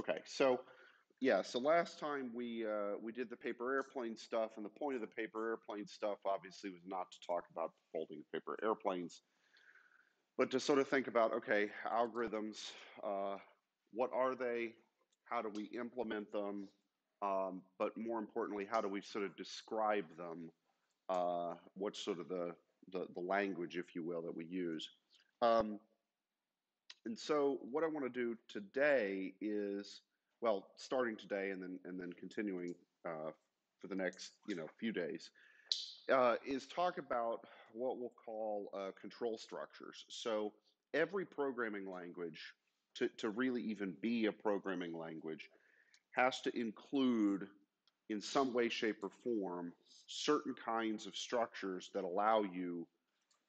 Okay, so yeah, so last time we uh, we did the paper airplane stuff, and the point of the paper airplane stuff obviously was not to talk about folding paper airplanes, but to sort of think about okay, algorithms, uh, what are they? How do we implement them? Um, but more importantly, how do we sort of describe them? Uh, what's sort of the, the the language, if you will, that we use? Um, and so what I want to do today is, well, starting today and then and then continuing uh, for the next you know few days, uh, is talk about what we'll call uh, control structures. So every programming language, to, to really even be a programming language, has to include in some way, shape, or form certain kinds of structures that allow you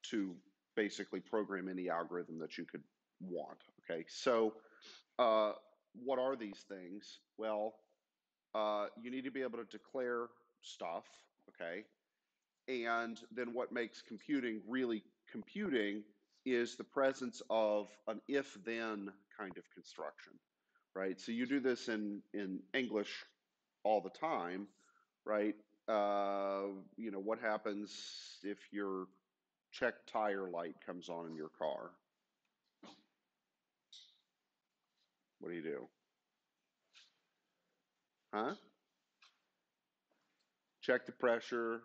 to basically program any algorithm that you could want. Okay, so uh, what are these things? Well, uh, you need to be able to declare stuff. Okay, and then what makes computing really computing is the presence of an if then kind of construction, right? So you do this in in English all the time, right? Uh, you know what happens if your check tire light comes on in your car? What do you do? Huh? Check the pressure.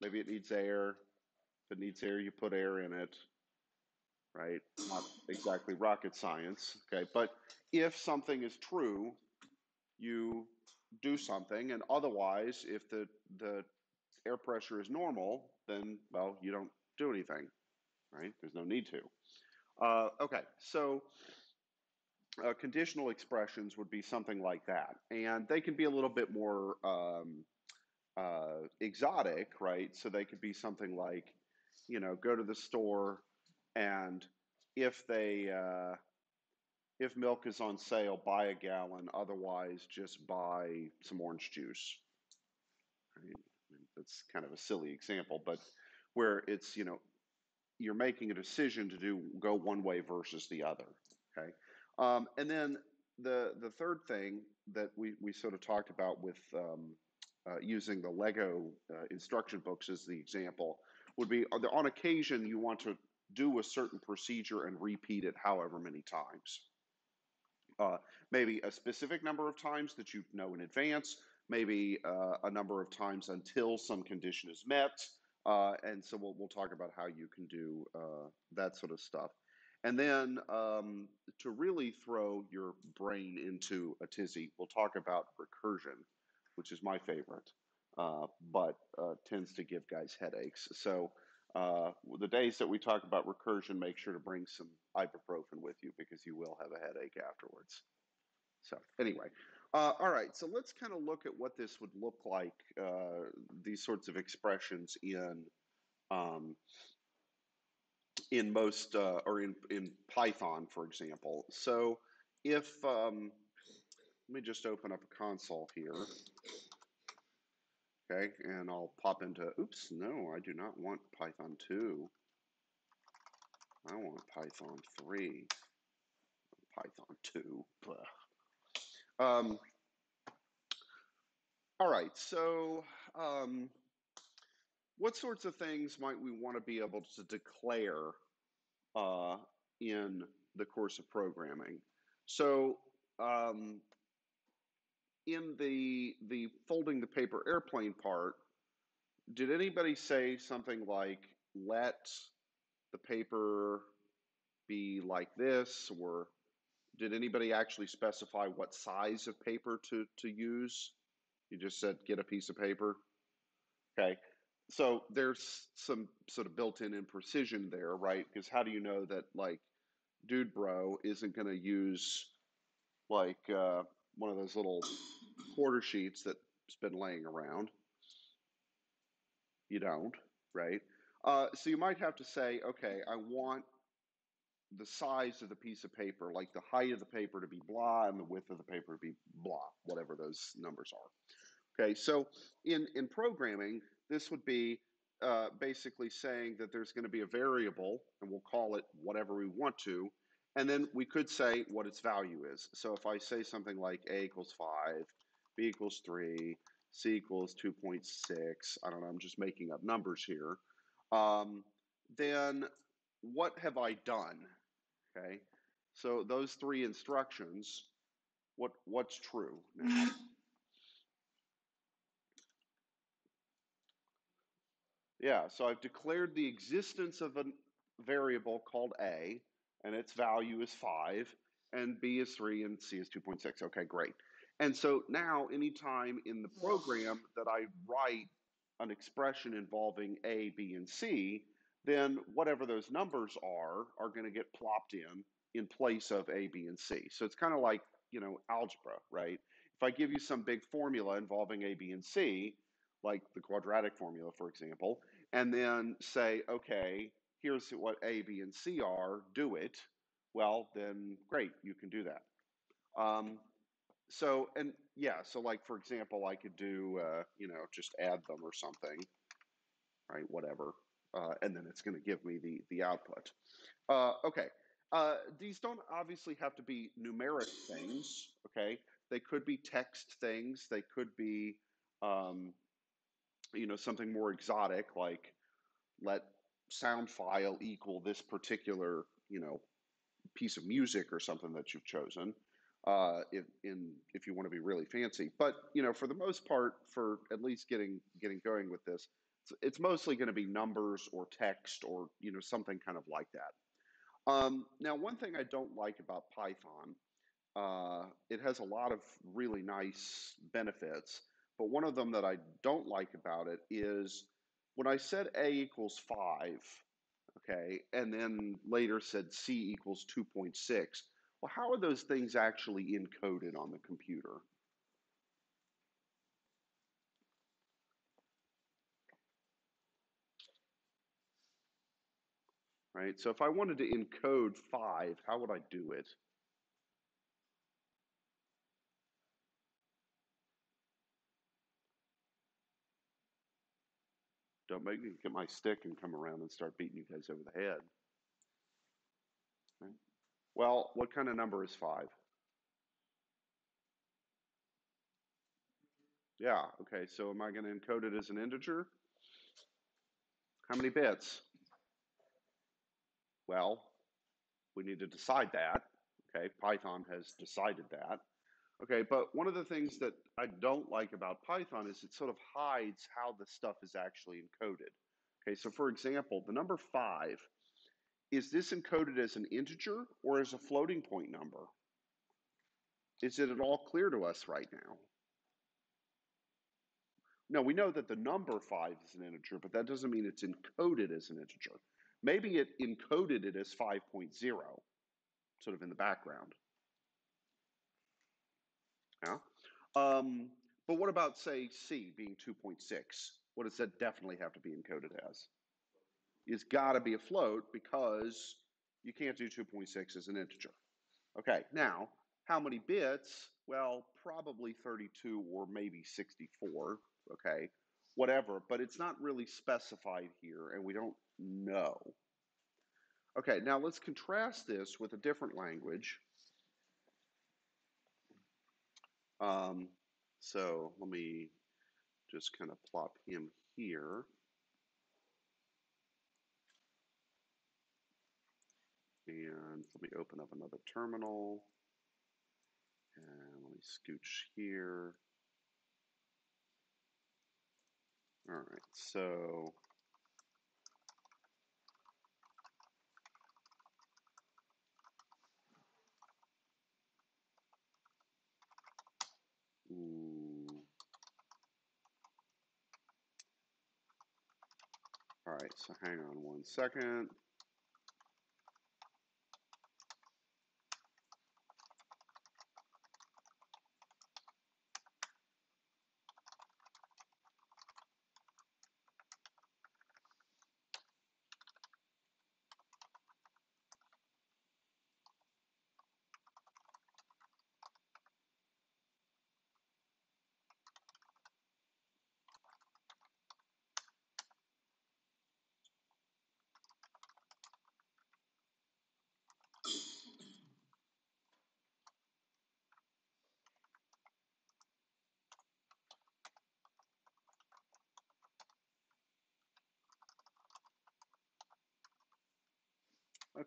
Maybe it needs air. If it needs air, you put air in it, right? Not exactly rocket science, okay? But if something is true, you do something, and otherwise, if the the air pressure is normal, then well, you don't do anything, right? There's no need to. Uh, okay, so uh, conditional expressions would be something like that. And they can be a little bit more um, uh, exotic, right? So they could be something like, you know, go to the store and if they, uh, if milk is on sale, buy a gallon. Otherwise, just buy some orange juice. Right? That's kind of a silly example, but where it's, you know, you're making a decision to do go one way versus the other. Okay. Um, and then the the third thing that we, we sort of talked about with um, uh, using the Lego uh, instruction books as the example would be on, on occasion you want to do a certain procedure and repeat it however many times. Uh, maybe a specific number of times that you know in advance, maybe uh, a number of times until some condition is met. Uh, and so we'll, we'll talk about how you can do uh, that sort of stuff. And then um, to really throw your brain into a tizzy, we'll talk about recursion, which is my favorite, uh, but uh, tends to give guys headaches. So uh, the days that we talk about recursion, make sure to bring some ibuprofen with you because you will have a headache afterwards. So anyway, uh, all right. So let's kind of look at what this would look like. Uh, these sorts of expressions in um, in most uh, or in in Python, for example. So if um, let me just open up a console here. Okay, and I'll pop into, oops, no, I do not want Python 2. I want Python 3. Python 2. Um, all right, so um, what sorts of things might we want to be able to declare uh, in the course of programming? So um, in the the folding the paper airplane part, did anybody say something like let the paper be like this or did anybody actually specify what size of paper to to use? You just said get a piece of paper. Okay so there's some sort of built-in imprecision there, right? Because how do you know that like dude bro isn't going to use like uh, one of those little quarter sheets that's been laying around? You don't, right? Uh, so you might have to say, okay, I want the size of the piece of paper, like the height of the paper to be blah and the width of the paper to be blah, whatever those numbers are. Okay, so in, in programming, this would be uh, basically saying that there's going to be a variable, and we'll call it whatever we want to, And then we could say what its value is. So if I say something like a equals 5, b equals 3, c equals 2.6, I don't know, I'm just making up numbers here, um, then what have I done? Okay, so those three instructions, what what's true now? Yeah, so I've declared the existence of a variable called a, and its value is 5, and b is 3, and c is 2.6. Okay, great. And so now, anytime in the program that I write an expression involving a, b, and c, then whatever those numbers are, are going to get plopped in in place of a, b, and c. So it's kind of like, you know, algebra, right? If I give you some big formula involving a, b, and c, like the quadratic formula, for example, and then say, okay, here's what A, B, and C are, do it, well, then great, you can do that. Um, so, and yeah, so like, for example, I could do, uh, you know, just add them or something, right, whatever, uh, and then it's going to give me the, the output. Uh, okay, uh, these don't obviously have to be numeric things, okay? They could be text things, they could be, um, you know, something more exotic like let sound file equal this particular, you know, piece of music or something that you've chosen. Uh, if in if you want to be really fancy, but you know, for the most part, for at least getting getting going with this, it's, it's mostly going to be numbers or text or you know something kind of like that. Um, now, one thing I don't like about Python, uh, it has a lot of really nice benefits, but one of them that I don't like about it is when I said A equals 5, okay, and then later said C equals 2.6, well, how are those things actually encoded on the computer? Right, so if I wanted to encode 5, how would I do it? Don't make me get my stick and come around and start beating you guys over the head. Right? Well, what kind of number is 5? Yeah, okay, so am I going to encode it as an integer? How many bits? Well, we need to decide that. Okay, Python has decided that. Okay, but one of the things that I don't like about Python is it sort of hides how the stuff is actually encoded. Okay, so for example, the number five, is this encoded as an integer or as a floating point number? Is it at all clear to us right now? No, we know that the number five is an integer, but that doesn't mean it's encoded as an integer. Maybe it encoded it as 5.0, sort of in the background. Yeah. Um, but what about, say, C being 2.6? What does that definitely have to be encoded as? It's got to be a float because you can't do 2.6 as an integer. Okay, now, how many bits? Well, probably 32 or maybe 64, okay, whatever, but it's not really specified here and we don't know. Okay, now let's contrast this with a different language. Um, so let me just kind of plop him here. And let me open up another terminal. And let me scooch here. All right, so All right, so hang on one second.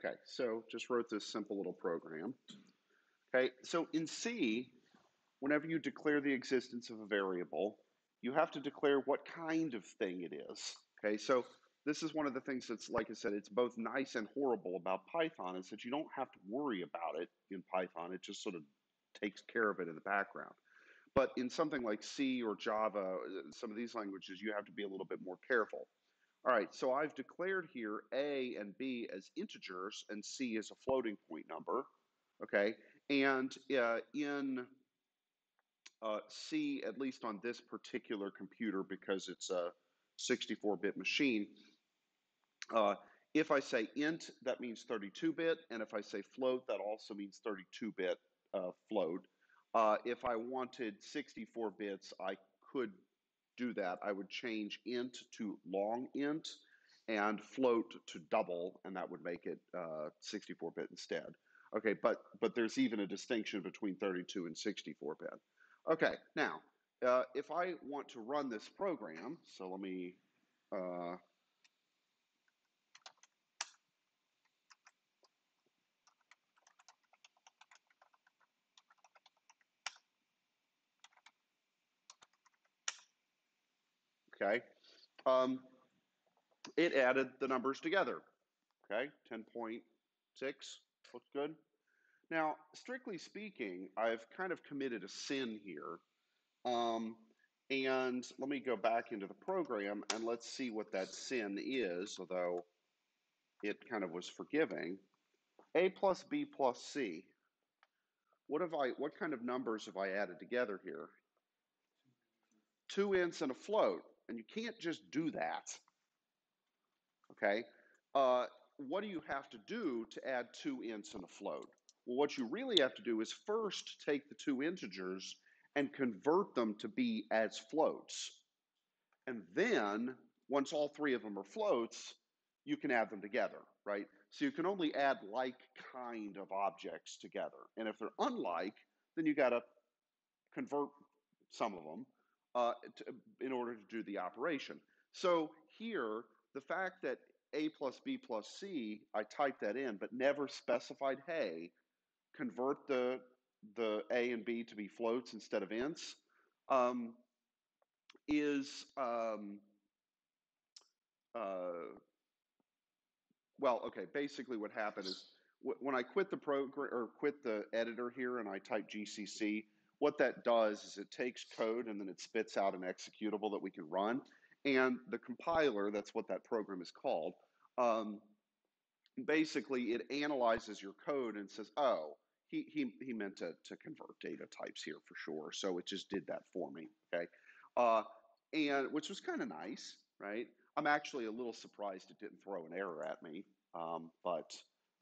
Okay, so just wrote this simple little program. Okay, so in C, whenever you declare the existence of a variable, you have to declare what kind of thing it is. Okay, so this is one of the things that's, like I said, it's both nice and horrible about Python is that you don't have to worry about it in Python. It just sort of takes care of it in the background. But in something like C or Java, some of these languages, you have to be a little bit more careful. All right, so I've declared here A and B as integers and C as a floating point number, okay? And uh, in uh, C, at least on this particular computer, because it's a 64-bit machine, uh, if I say int, that means 32-bit, and if I say float, that also means 32-bit uh, float. Uh, if I wanted 64 bits, I could do that, I would change int to long int and float to double, and that would make it 64-bit uh, instead. Okay, but but there's even a distinction between 32 and 64-bit. Okay, now uh, if I want to run this program, so let me. Uh, okay, um, it added the numbers together. Okay, 10.6 looks good. Now, strictly speaking, I've kind of committed a sin here. Um, and let me go back into the program and let's see what that sin is, although it kind of was forgiving. A plus B plus C. What have I, what kind of numbers have I added together here? Two ints and a float, and you can't just do that okay? Uh, what do you have to do to add two ints and a float? Well, what you really have to do is first take the two integers and convert them to be as floats. And then, once all three of them are floats, you can add them together, right? So you can only add like kind of objects together. And if they're unlike, then you got to convert some of them uh, to, in order to do the operation. So here, the fact that a plus b plus c, I typed that in, but never specified, hey, convert the, the a and b to be floats instead of ints, um, is, um, uh, well, okay, basically what happened is when I quit the program or quit the editor here and I type GCC, what that does is it takes code and then it spits out an executable that we can run. And the compiler, that's what that program is called, um, basically it analyzes your code and says, oh, he, he, he meant to, to convert data types here for sure. So it just did that for me, okay? Uh, and which was kind of nice, right? I'm actually a little surprised it didn't throw an error at me, um, but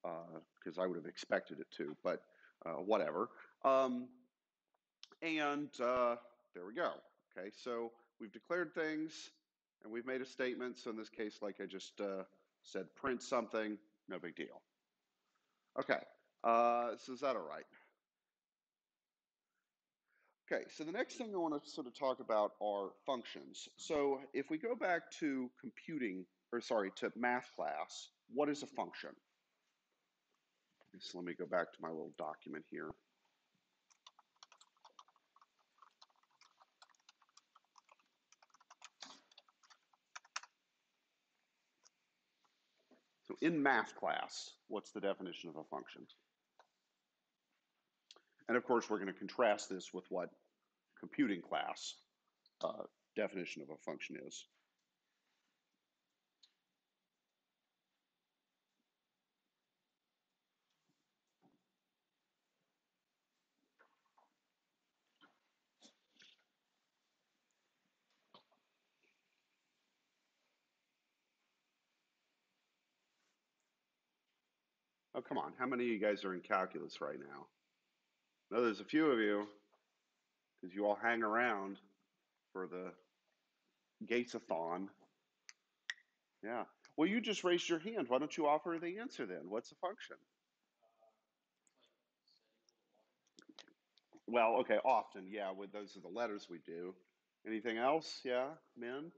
because uh, I would have expected it to, but uh, whatever. Um, and uh, there we go. Okay, so we've declared things and we've made a statement. So in this case, like I just uh, said, print something, no big deal. Okay, uh, so is that all right? Okay, so the next thing I want to sort of talk about are functions. So if we go back to computing, or sorry, to math class, what is a function? So let me go back to my little document here. In math class, what's the definition of a function? And of course, we're going to contrast this with what computing class uh, definition of a function is. Oh, come on. How many of you guys are in calculus right now? No, there's a few of you because you all hang around for the Gatesathon. Yeah. Well, you just raised your hand. Why don't you offer the answer then? What's the function? Well, okay, often, yeah, with those are the letters we do. Anything else? Yeah, men?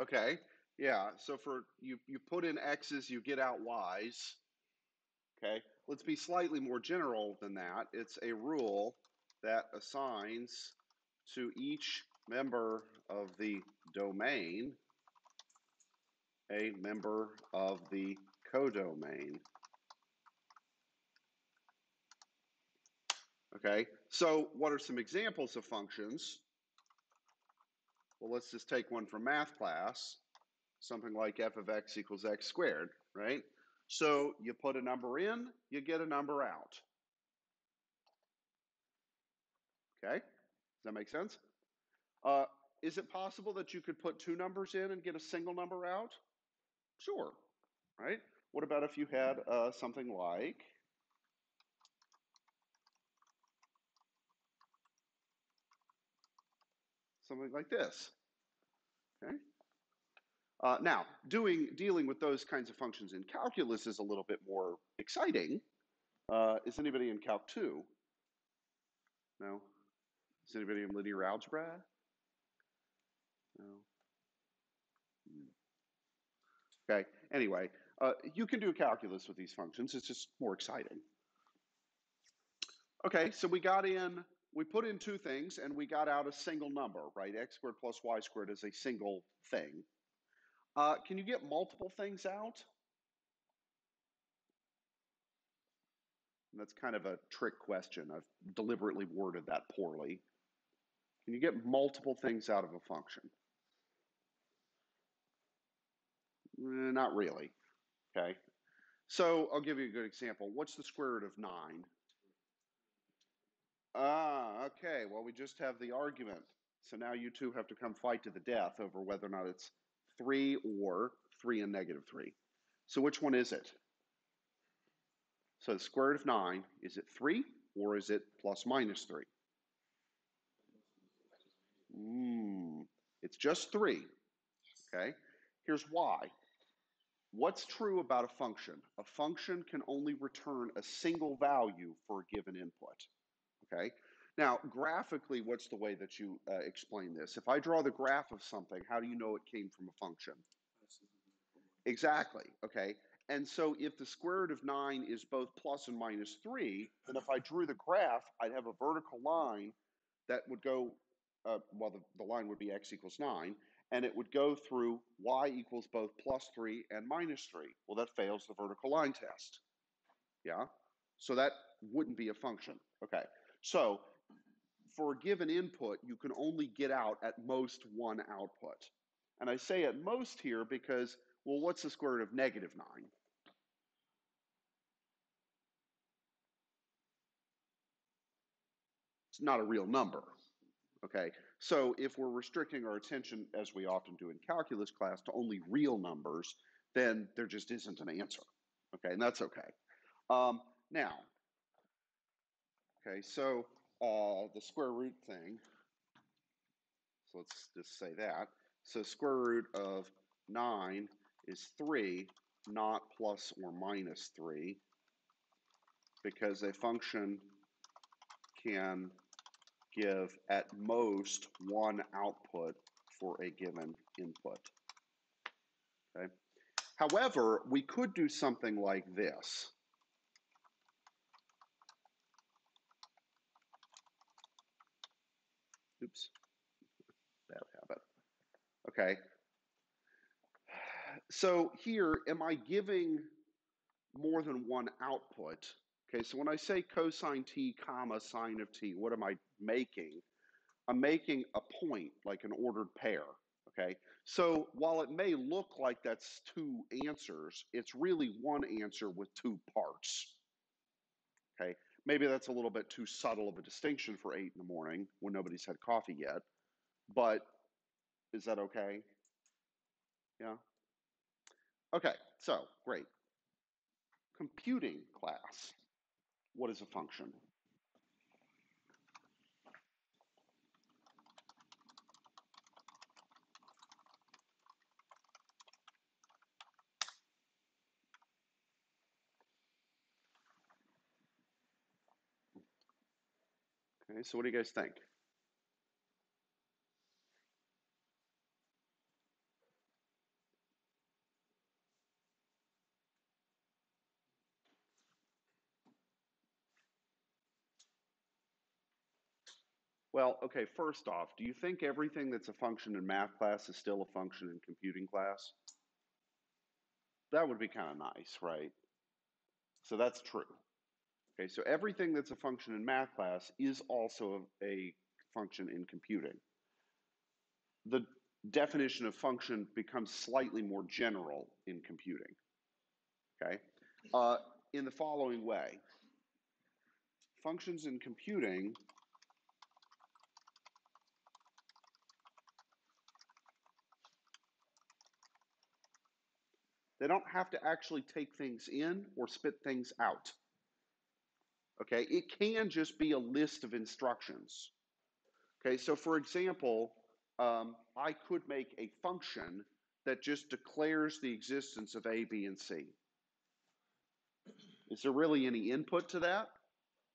Okay, yeah. So for you, you put in x's, you get out y's. Okay, let's be slightly more general than that. It's a rule that assigns to each member of the domain a member of the codomain. Okay, so what are some examples of functions? Well, let's just take one from math class, something like f of x equals x squared, right? So you put a number in, you get a number out. Okay, does that make sense? Uh, is it possible that you could put two numbers in and get a single number out? Sure, right? What about if you had uh, something like something like this? Okay. Uh, now, doing dealing with those kinds of functions in calculus is a little bit more exciting. Uh, is anybody in Calc 2? No? Is anybody in linear algebra? No? Hmm. Okay, anyway, uh, you can do calculus with these functions. It's just more exciting. Okay, so we got in, we put in two things and we got out a single number, right? X squared plus Y squared is a single thing. Uh, can you get multiple things out? And that's kind of a trick question. I've deliberately worded that poorly. Can you get multiple things out of a function? Eh, not really. Okay. So I'll give you a good example. What's the square root of 9? Ah, okay. Well, we just have the argument. So now you two have to come fight to the death over whether or not it's 3 or 3 and negative 3. So which one is it? So the square root of 9, is it 3 or is it plus minus 3? Mm, it's just 3. Okay. Here's why. What's true about a function? A function can only return a single value for a given input. Okay. Now, graphically, what's the way that you uh, explain this? If I draw the graph of something, how do you know it came from a function? Exactly. Okay. And so if the square root of 9 is both plus and minus 3, then if I drew the graph, I'd have a vertical line that would go, uh, well, the, the line would be x equals 9, and it would go through y equals both plus 3 and minus 3. Well, that fails the vertical line test. Yeah? So that wouldn't be a function. Okay. So for a given input, you can only get out at most one output. And I say at most here because, well, what's the square root of negative 9? It's not a real number. Okay, so if we're restricting our attention, as we often do in calculus class, to only real numbers, then there just isn't an answer. Okay, and that's okay. Um, now, okay, so uh, the square root thing. So let's just say that. So square root of 9 is 3, not plus or minus 3, because a function can give at most one output for a given input. Okay. However, we could do something like this. Oops, bad habit. Okay. So here, am I giving more than one output? Okay, so when I say cosine t comma sine of t, what am I making? I'm making a point, like an ordered pair. Okay, so while it may look like that's two answers, it's really one answer with two parts. Okay, maybe that's a little bit too subtle of a distinction for eight in the morning when nobody's had coffee yet, but is that okay? Yeah. Okay, so great. Computing class. What is a function? Okay, so what do you guys think? Well, okay, first off, do you think everything that's a function in math class is still a function in computing class? That would be kind of nice, right? So that's true. Okay, so everything that's a function in math class is also a function in computing. The definition of function becomes slightly more general in computing. Okay, uh, in the following way functions in computing They don't have to actually take things in or spit things out. Okay, it can just be a list of instructions. Okay, so for example, um, I could make a function that just declares the existence of A, B, and C. Is there really any input to that?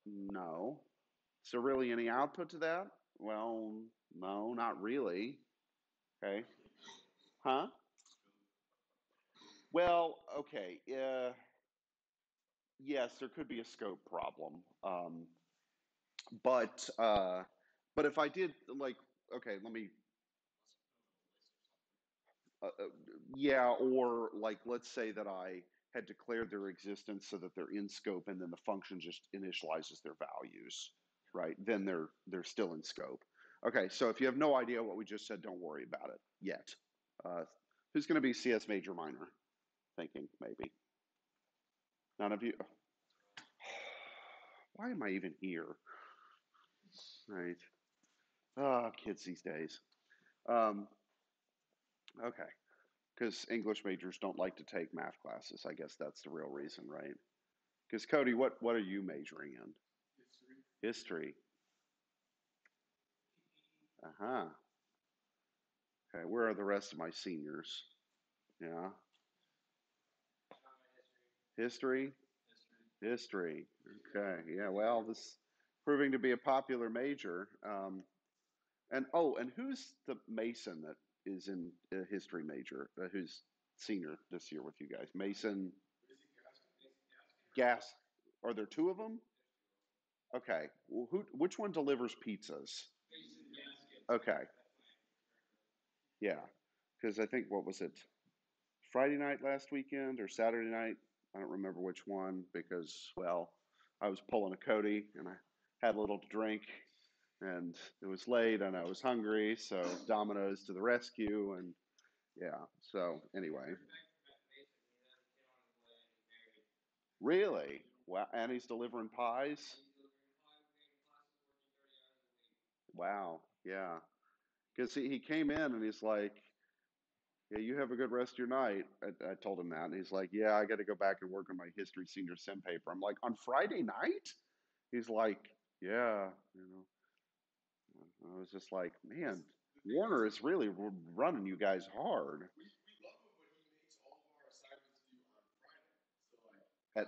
No. Is there really any output to that? Well, no, not really. Okay. Huh? Well, okay. Uh, yes, there could be a scope problem. Um, but uh, but if I did like, okay, let me. Uh, uh, yeah, or like, let's say that I had declared their existence so that they're in scope, and then the function just initializes their values, right? Then they're they're still in scope. Okay, so if you have no idea what we just said, don't worry about it yet. Uh, who's going to be CS major minor? Thinking maybe. None of you. Why am I even here? Right. Ah, kids these days. Um, okay. Because English majors don't like to take math classes. I guess that's the real reason, right? Because Cody, what what are you majoring in? History. History. Uh huh. Okay. Where are the rest of my seniors? Yeah. History. History. Okay. Yeah. Well, this is proving to be a popular major. Um, and oh, and who's the Mason that is in a history major? Uh, who's senior this year with you guys? Mason. Gas. Are there two of them? Okay. Well, who? Which one delivers pizzas? Okay. Yeah. Because I think what was it? Friday night last weekend or Saturday night? I don't remember which one because well, I was pulling a Cody and I had a little to drink and it was late and I was hungry, so Domino's to the rescue and yeah. So anyway, really? Wow, and he's delivering pies? Wow, yeah. Because he, he came in and he's like, Yeah, you have a good rest of your night. I, I told him that. And he's like, Yeah, I got to go back and work on my history senior sim paper. I'm like, On Friday night? He's like, Yeah, you know. I was just like, Man, Warner is really running you guys hard. At,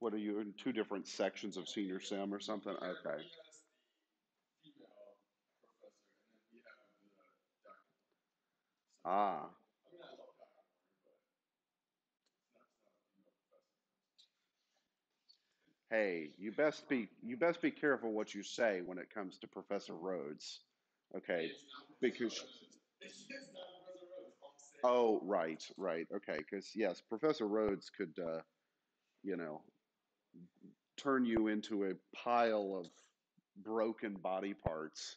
what are you in two different sections of senior sim or something? Okay. Ah, hey, you best be you best be careful what you say when it comes to Professor Rhodes. Okay, because oh, right, right, okay, because yes, Professor Rhodes could, uh, you know, turn you into a pile of broken body parts.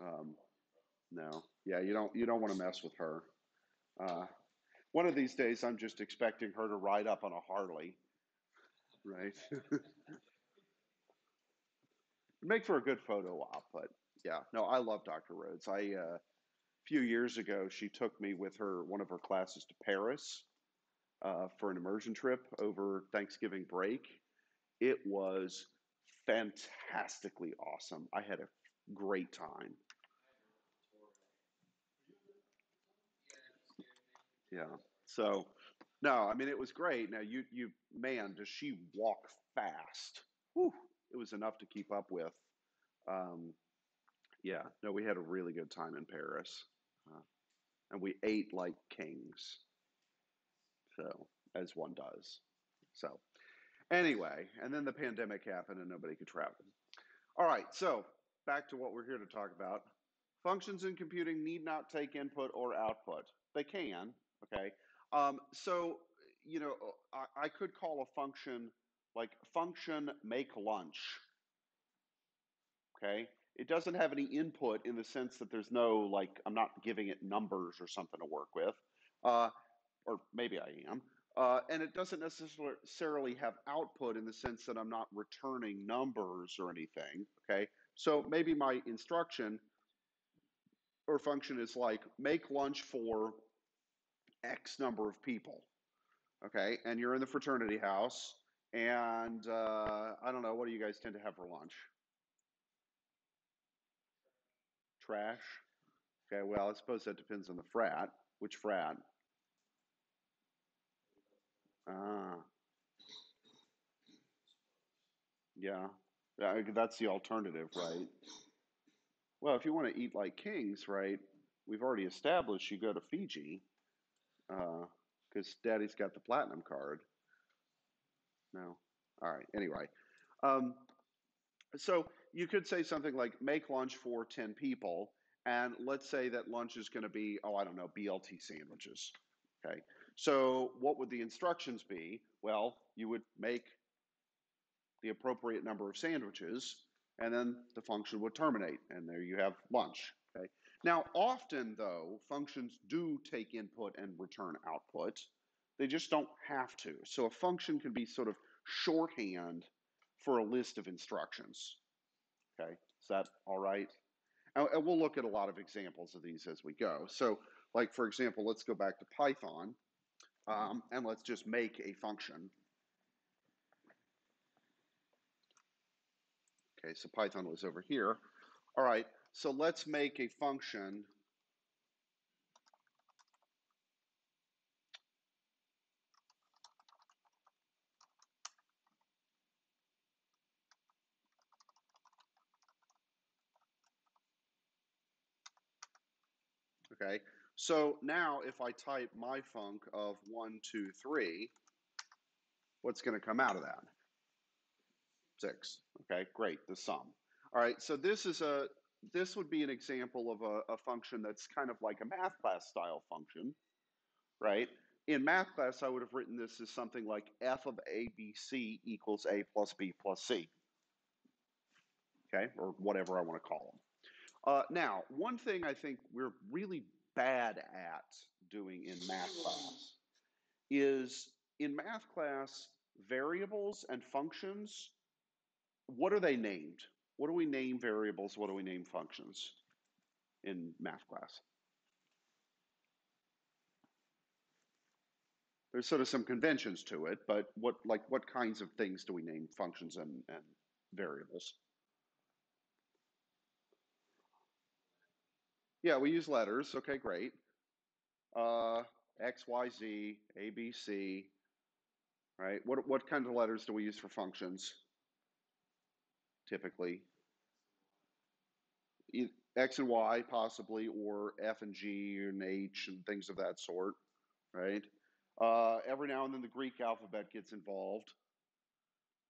Um, no, yeah, you don't you don't want to mess with her. Uh, one of these days, I'm just expecting her to ride up on a Harley, right? Make for a good photo op, but yeah, no, I love Dr. Rhodes. I uh, a few years ago, she took me with her one of her classes to Paris uh, for an immersion trip over Thanksgiving break. It was fantastically awesome. I had a great time. Yeah. So, no, I mean it was great. Now you you man, does she walk fast? Whew, it was enough to keep up with. Um, yeah. No, we had a really good time in Paris. Uh, and we ate like kings. So, as one does. So, anyway, and then the pandemic happened and nobody could travel. All right, so back to what we're here to talk about. Functions in computing need not take input or output. They can, okay? Um, so, you know, I, I could call a function like function make lunch, okay? It doesn't have any input in the sense that there's no, like, I'm not giving it numbers or something to work with. Uh, or maybe I am. Uh, and it doesn't necessarily have output in the sense that I'm not returning numbers or anything, okay? So maybe my instruction or function is like make lunch for X number of people, okay? And you're in the fraternity house, and uh, I don't know, what do you guys tend to have for lunch? Trash? Okay, well, I suppose that depends on the frat. Which frat? Ah, yeah. That's the alternative, right? Well, if you want to eat like kings, right? We've already established you go to Fiji, uh, because Daddy's got the platinum card. No. All right. Anyway, um, so you could say something like make lunch for 10 people, and let's say that lunch is going to be, oh, I don't know, BLT sandwiches. Okay. So what would the instructions be? Well, you would make the appropriate number of sandwiches, and then the function would terminate, and there you have lunch. Okay. Now, often though, functions do take input and return output. They just don't have to. So a function can be sort of shorthand for a list of instructions. Okay, is that all right? And we'll look at a lot of examples of these as we go. So, like for example, let's go back to Python, um, and let's just make a function. Okay, so Python was over here. All right, so let's make a function Okay, so now if I type my func of one, two, three, what's going to come out of that? Six. Okay, great, the sum. All right, so this is a this would be an example of a, a function that's kind of like a math class style function, right? In math class, I would have written this as something like f of a, b, c equals a plus b plus c, okay, or whatever I want to call them. Uh, now, one thing I think we're really bad at doing in math class is in math class, variables and functions, what are they named? What do we name variables? What do we name functions in math class? There's sort of some conventions to it, but what like what kinds of things do we name functions and, and variables? Yeah, we use letters. Okay, great. Uh, X, Y, Z, A, B, C, right? What, what kind of letters do we use for functions typically? X and Y possibly, or F and G and H and things of that sort, right? Uh, every now and then the Greek alphabet gets involved,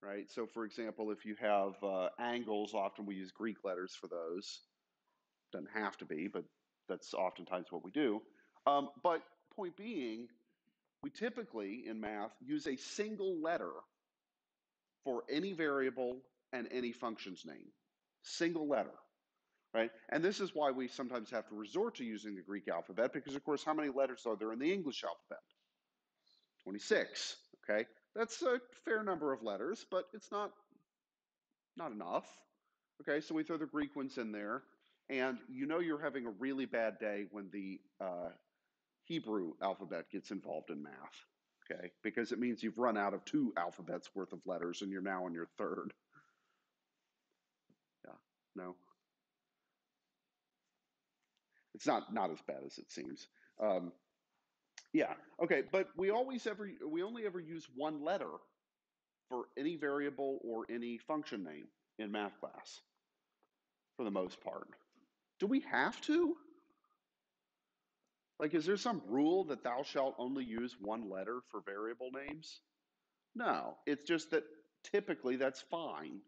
right? So, for example, if you have uh, angles, often we use Greek letters for those. Doesn't have to be, but that's oftentimes what we do. Um, but point being, we typically in math use a single letter for any variable and any function's name. Single letter, right? And this is why we sometimes have to resort to using the Greek alphabet because, of course, how many letters are there in the English alphabet? 26, okay? That's a fair number of letters, but it's not not enough. Okay, so we throw the Greek ones in there. And you know you're having a really bad day when the uh, Hebrew alphabet gets involved in math, okay? Because it means you've run out of two alphabets worth of letters and you're now on your third. Yeah, no. It's not not as bad as it seems. Um, yeah, okay, but we always ever we only ever use one letter for any variable or any function name in math class for the most part. Do we have to? Like, is there some rule that thou shalt only use one letter for variable names? No, it's just that typically that's fine.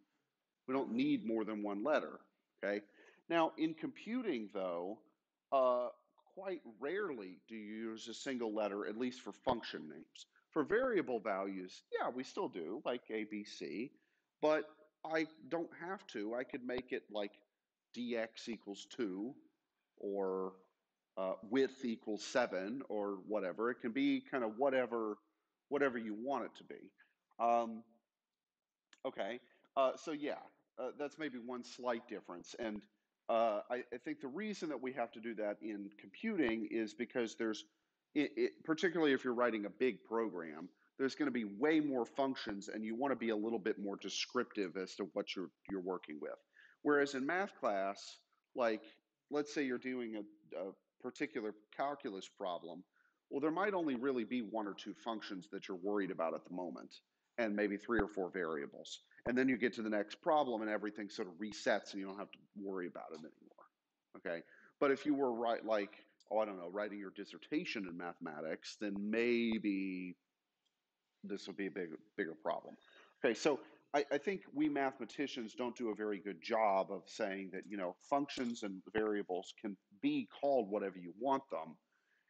We don't need more than one letter. Okay. Now, in computing, though, uh, quite rarely do you use a single letter, at least for function names. For variable values, yeah, we still do, like A, B, C, but I don't have to. I could make it like dx equals 2 or uh, width equals 7 or whatever. It can be kind of whatever whatever you want it to be. Um, okay, uh, so yeah, uh, that's maybe one slight difference. And uh, I, I, think the reason that we have to do that in computing is because there's, it, it, particularly if you're writing a big program, there's going to be way more functions, and you want to be a little bit more descriptive as to what you're you're working with. Whereas in math class, like let's say you're doing a, a particular calculus problem, well, there might only really be one or two functions that you're worried about at the moment, and maybe three or four variables. And then you get to the next problem, and everything sort of resets, and you don't have to worry about it anymore. Okay, but if you were right, like oh, I don't know, writing your dissertation in mathematics, then maybe this would be a big, bigger problem. Okay, so I, I, think we mathematicians don't do a very good job of saying that, you know, functions and variables can be called whatever you want them.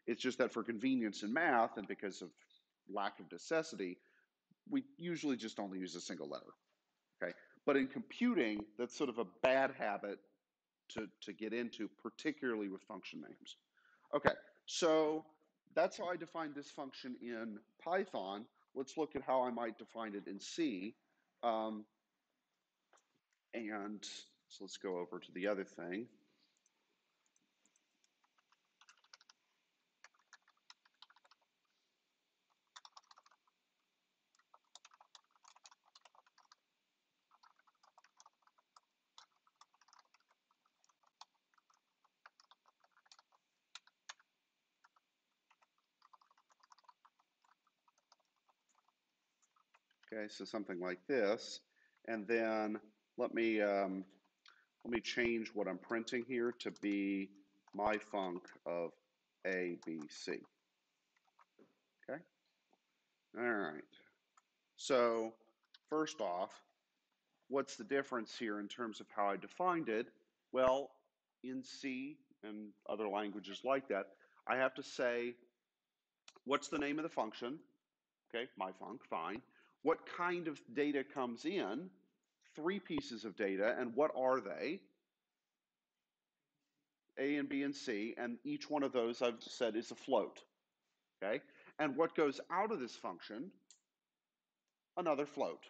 It's just that for convenience in math and because of lack of necessity, we usually just only use a single letter. Okay, but in computing, that's sort of a bad habit to, to get into, particularly with function names. Okay, so that's how I define this function in Python. Let's look at how I might define it in C. Um, and so let's go over to the other thing. Okay, so something like this. And then let me, um, let me change what I'm printing here to be my func of A, B, C. Okay? All right. So first off, what's the difference here in terms of how I defined it? Well, in C and other languages like that, I have to say, what's the name of the function? Okay, my func, fine what kind of data comes in, three pieces of data, and what are they? A and B and C, and each one of those I've said is a float, okay? And what goes out of this function? Another float,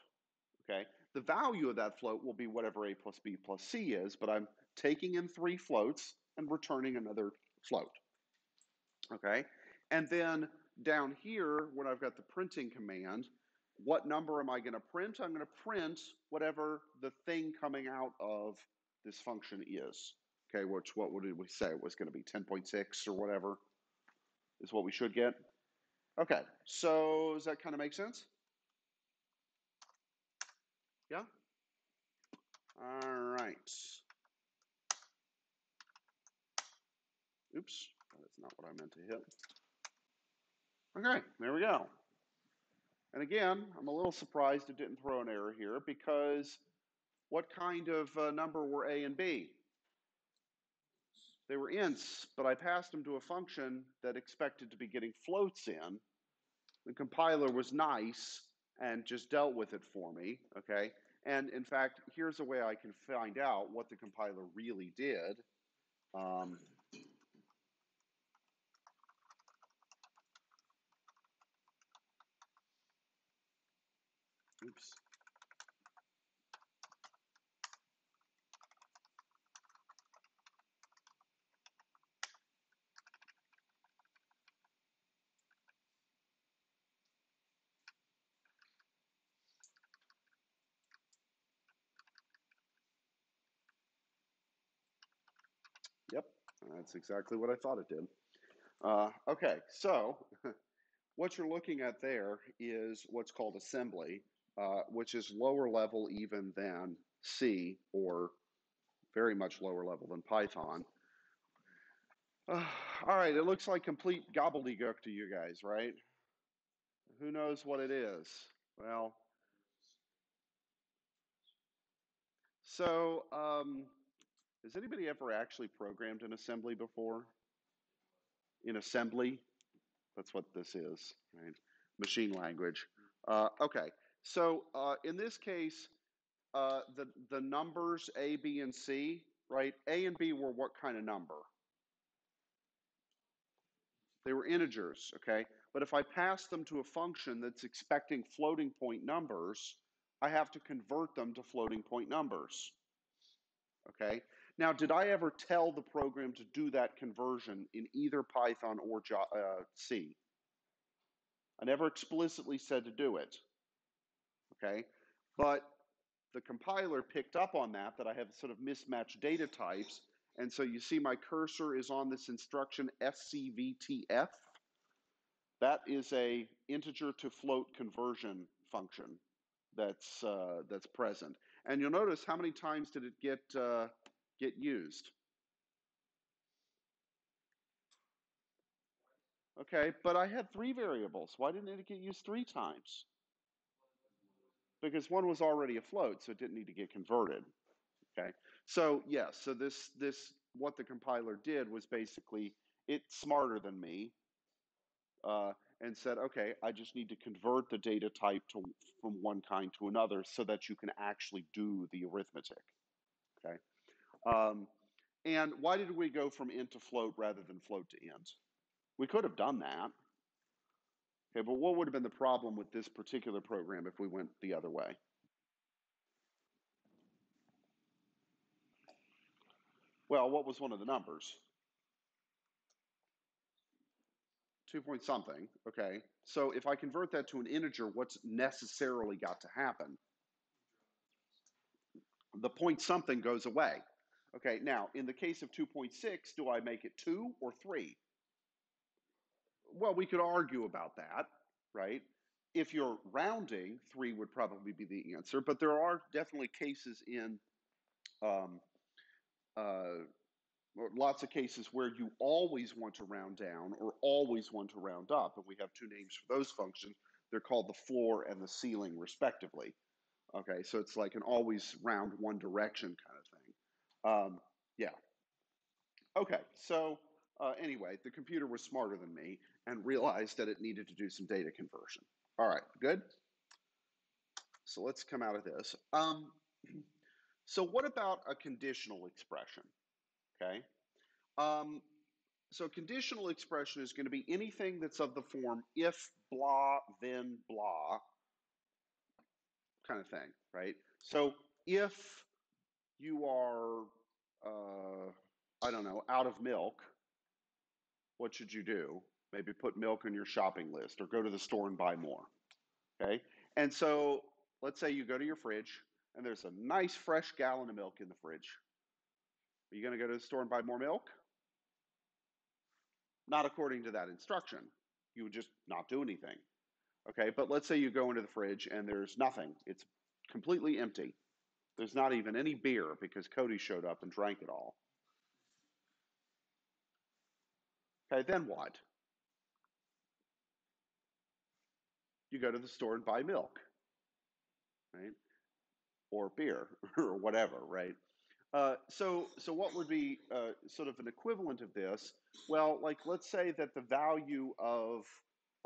okay? The value of that float will be whatever A plus B plus C is, but I'm taking in three floats and returning another float, okay? And then down here, when I've got the printing command, what number am I going to print? I'm going to print whatever the thing coming out of this function is. Okay, which what did we say it was going to be 10.6 or whatever is what we should get. Okay, so does that kind of make sense? Yeah? All right. Oops, that's not what I meant to hit. Okay, there we go. And again, I'm a little surprised it didn't throw an error here because what kind of uh, number were A and B? They were ints, but I passed them to a function that expected to be getting floats in. The compiler was nice and just dealt with it for me, okay? And in fact, here's a way I can find out what the compiler really did. Um, Oops. Yep, that's exactly what I thought it did. Uh, okay, so what you're looking at there is what's called assembly. Uh, which is lower level even than C or very much lower level than Python. Uh, all right, it looks like complete gobbledygook to you guys, right? Who knows what it is? Well, so um, has anybody ever actually programmed in assembly before? In assembly? That's what this is, right? Machine language. Uh, okay, so uh, in this case, uh, the the numbers A, B, and C, right? A and B were what kind of number? They were integers, okay? But if I pass them to a function that's expecting floating point numbers, I have to convert them to floating point numbers, okay? Now, did I ever tell the program to do that conversion in either Python or uh, C? I never explicitly said to do it, okay? But the compiler picked up on that, that I have sort of mismatched data types. And so you see my cursor is on this instruction scvtf. That is a integer to float conversion function that's uh, that's present. And you'll notice how many times did it get uh, get used? Okay, but I had three variables. Why didn't it get used three times? Because one was already a float, so it didn't need to get converted. Okay, so yes, so this this what the compiler did was basically it's smarter than me, uh, and said, okay, I just need to convert the data type to from one kind to another so that you can actually do the arithmetic. Okay, um, and why did we go from int to float rather than float to int? We could have done that. Okay, but what would have been the problem with this particular program if we went the other way? Well, what was one of the numbers? Two point something, okay. So if I convert that to an integer, what's necessarily got to happen? The point something goes away. Okay, now in the case of 2.6, do I make it two or three? Well, we could argue about that, right? If you're rounding, three would probably be the answer, but there are definitely cases in um, uh, lots of cases where you always want to round down or always want to round up, and we have two names for those functions. They're called the floor and the ceiling, respectively. Okay, so it's like an always round one direction kind of thing. Um, yeah. Okay, so uh, anyway, the computer was smarter than me and realized that it needed to do some data conversion. All right, good? So let's come out of this. Um, so what about a conditional expression? Okay. Um, so conditional expression is going to be anything that's of the form if blah, then blah kind of thing, right? So if you are, uh, I don't know, out of milk, what should you do? Maybe put milk on your shopping list or go to the store and buy more. Okay. And so let's say you go to your fridge and there's a nice fresh gallon of milk in the fridge. Are you going to go to the store and buy more milk? Not according to that instruction. You would just not do anything. Okay, but let's say you go into the fridge and there's nothing. It's completely empty. There's not even any beer because Cody showed up and drank it all. Okay, then what? You go to the store and buy milk, right? Or beer or whatever, right? Uh, so, so what would be uh, sort of an equivalent of this? Well, like let's say that the value of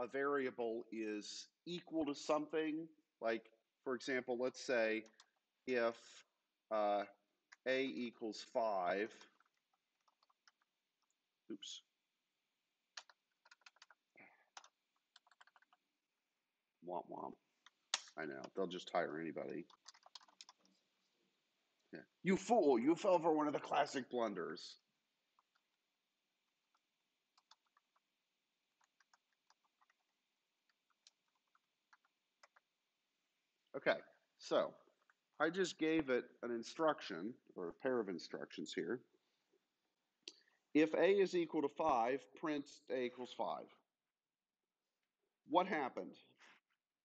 a variable is equal to something. Like, for example, let's say if uh, a equals five. Oops. Womp womp. I know. They'll just hire anybody. Yeah. You fool, you fell for one of the classic blunders. Okay, so I just gave it an instruction or a pair of instructions here. If a is equal to 5, print a equals 5. What happened?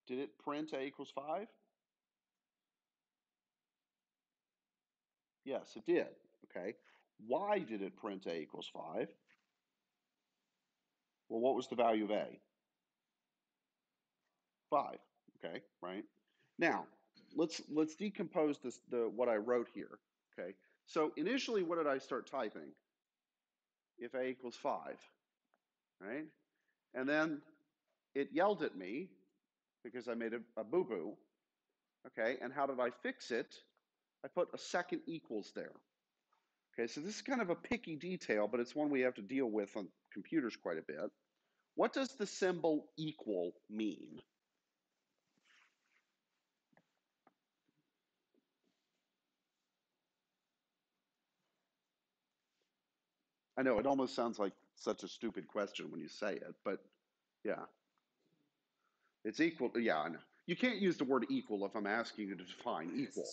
Did it print a equals 5? Yes, it did. Okay. Why did it print a equals 5? Well, what was the value of A? 5. Okay, right? Now, let's let's decompose this the what I wrote here. Okay. So initially what did I start typing? If A equals 5, right? And then it yelled at me because I made a, a boo-boo. Okay, and how did I fix it? I put a second equals there. Okay, so this is kind of a picky detail, but it's one we have to deal with on computers quite a bit. What does the symbol equal mean? I know it almost sounds like such a stupid question when you say it, but yeah, it's equal. Yeah, I know. You can't use the word equal if I'm asking you to define equal.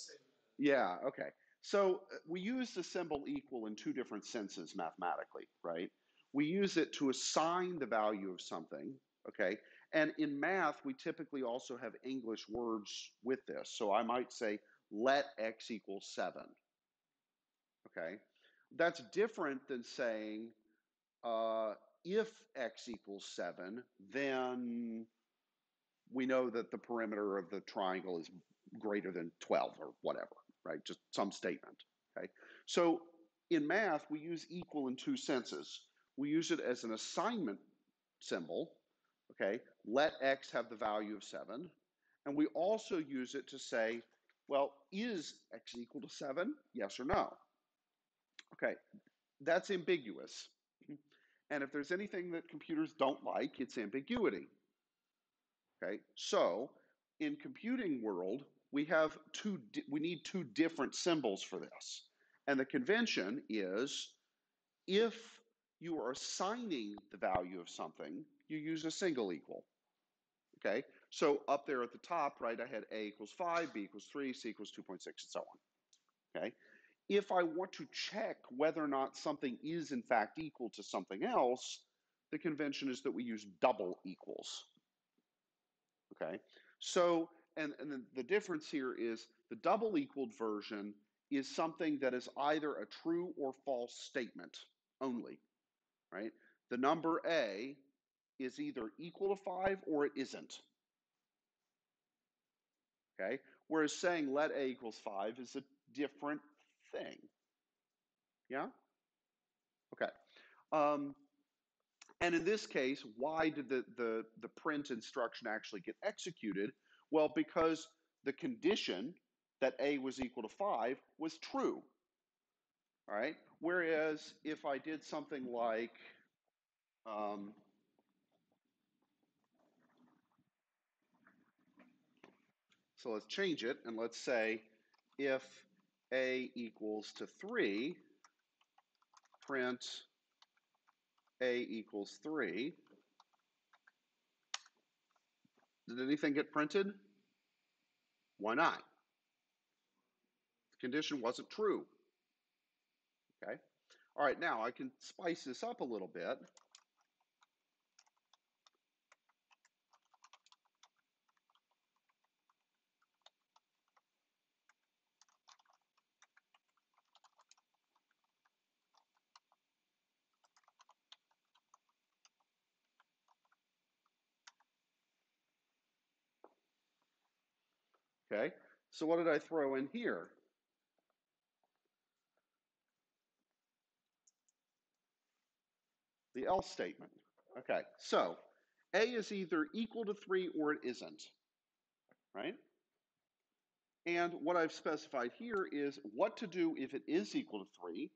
Yeah, okay. So uh, we use the symbol equal in two different senses mathematically, right? We use it to assign the value of something, okay? And in math, we typically also have English words with this. So I might say, let x equal 7, okay? That's different than saying, uh, if x equals 7, then we know that the perimeter of the triangle is greater than 12 or whatever, right? Just some statement, okay? So in math, we use equal in two senses. We use it as an assignment symbol, okay? Let x have the value of 7. And we also use it to say, well, is x equal to 7? Yes or no? Okay, that's ambiguous. And if there's anything that computers don't like, it's ambiguity. Okay, so in computing world, we have two, we need two different symbols for this. And the convention is if you are assigning the value of something, you use a single equal. Okay, so up there at the top, right, I had A equals 5, B equals 3, C equals 2.6, and so on. Okay, if I want to check whether or not something is in fact equal to something else, the convention is that we use double equals. Okay, so, and, and the, the difference here is the double equaled version is something that is either a true or false statement only, right? The number A is either equal to 5 or it isn't. Okay, whereas saying let A equals 5 is a different thing. Yeah? Okay. Um, and in this case, why did the, the, the print instruction actually get executed? Well, because the condition that A was equal to 5 was true. All right? Whereas if I did something like, um, so let's change it and let's say if A equals to 3, print a equals 3. Did anything get printed? Why not? The condition wasn't true. Okay. All right, now I can spice this up a little bit. Okay, so what did I throw in here? The else statement. Okay, so A is either equal to 3 or it isn't, right? And what I've specified here is what to do if it is equal to 3,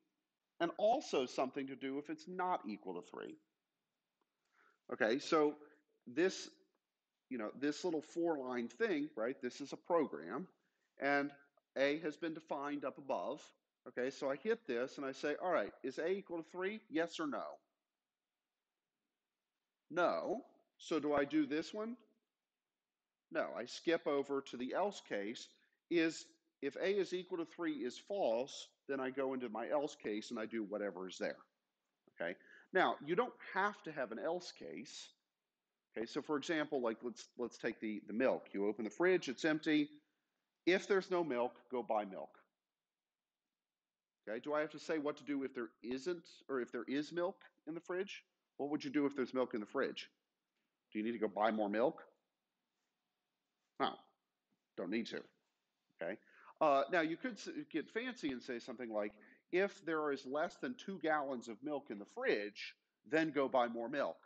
and also something to do if it's not equal to 3. Okay, so this you know, this little four line thing, right? This is a program and A has been defined up above. Okay, so I hit this and I say, all right, is A equal to three? Yes or no? No. So do I do this one? No, I skip over to the else case. Is if A is equal to three is false, then I go into my else case and I do whatever is there. Okay. Now, you don't have to have an else case. Okay, so for example, like let's let's take the, the milk. You open the fridge, it's empty. If there's no milk, go buy milk. Okay, do I have to say what to do if there isn't or if there is milk in the fridge? What would you do if there's milk in the fridge? Do you need to go buy more milk? No, don't need to. Okay. Uh, now you could get fancy and say something like, if there is less than two gallons of milk in the fridge, then go buy more milk.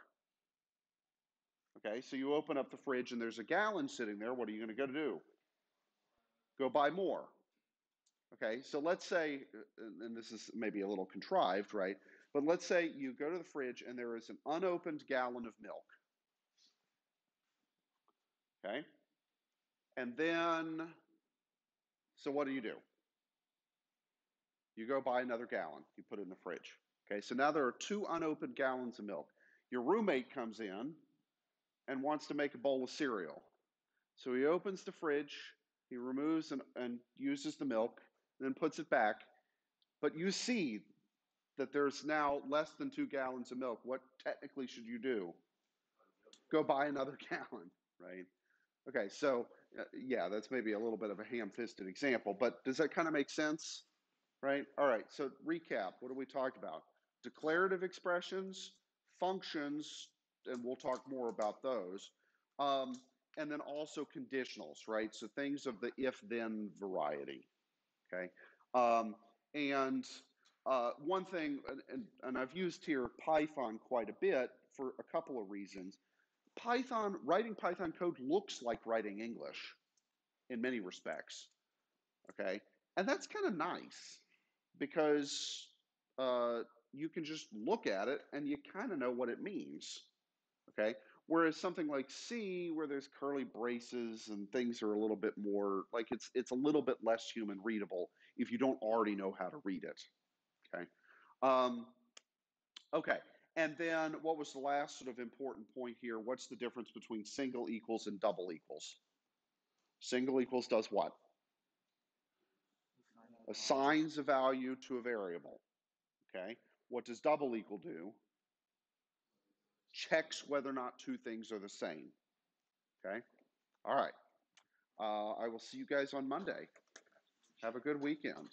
Okay, so you open up the fridge and there's a gallon sitting there. What are you going to go to do? Go buy more. Okay, so let's say, and this is maybe a little contrived, right? But let's say you go to the fridge and there is an unopened gallon of milk. Okay, and then, so what do you do? You go buy another gallon, you put it in the fridge. Okay, so now there are two unopened gallons of milk. Your roommate comes in and wants to make a bowl of cereal. So he opens the fridge, he removes and, and uses the milk, then puts it back. But you see that there's now less than two gallons of milk. What technically should you do? Go buy another gallon, right? Okay, so uh, yeah, that's maybe a little bit of a ham fisted example, but does that kind of make sense? Right? All right, so recap what do we talk about? Declarative expressions, functions, and we'll talk more about those. Um, and then also conditionals, right? So things of the if then variety. Okay. Um, and uh, one thing, and, and I've used here Python quite a bit for a couple of reasons. Python, writing Python code looks like writing English in many respects. Okay. And that's kind of nice because uh, you can just look at it and you kind of know what it means. Okay. Whereas something like C, where there's curly braces and things are a little bit more like it's it's a little bit less human readable if you don't already know how to read it. Okay. Um, okay. And then what was the last sort of important point here? What's the difference between single equals and double equals? Single equals does what? Assigns a value to a variable. Okay. What does double equal do? Checks whether or not two things are the same. Okay? All right. Uh, I will see you guys on Monday. Have a good weekend.